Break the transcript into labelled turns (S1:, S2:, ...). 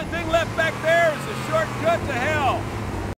S1: only thing left back there is a shortcut to hell.